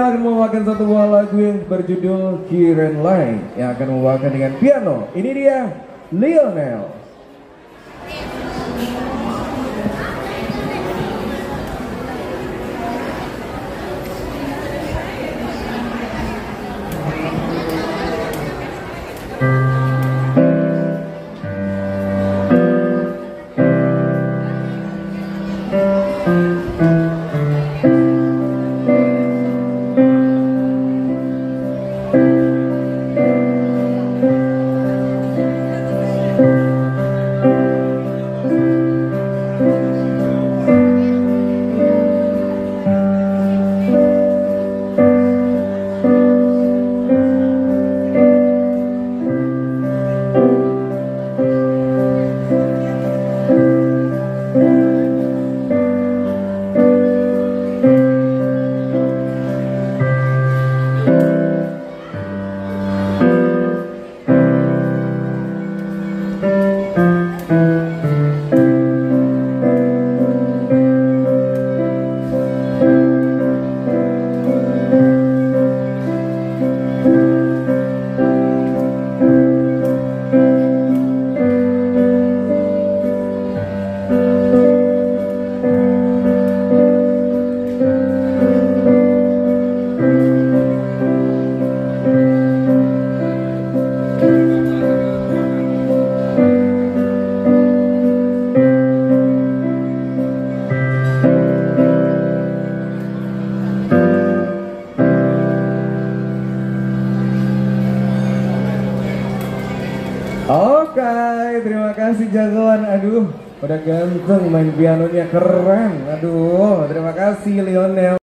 akan membawakan satu buah lagu yang berjudul Kiren Line yang akan membawakan dengan piano. Ini dia Lionel. Oke, terima kasih jagoan. Aduh, udah ganteng main pianonya keren. Aduh, terima kasih Lionel.